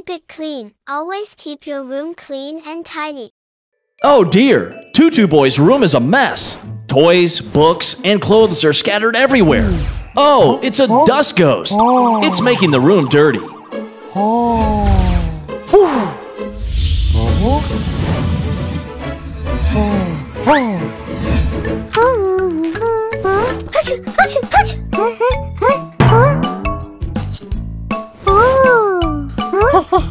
keep it clean. Always keep your room clean and tidy. Oh dear, Tootoo Boy's room is a mess. Toys, books, and clothes are scattered everywhere. Oh, it's a dust ghost. It's making the room dirty.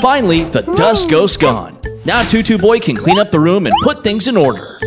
Finally, the dust ghost's gone. Now Tootoo Boy can clean up the room and put things in order.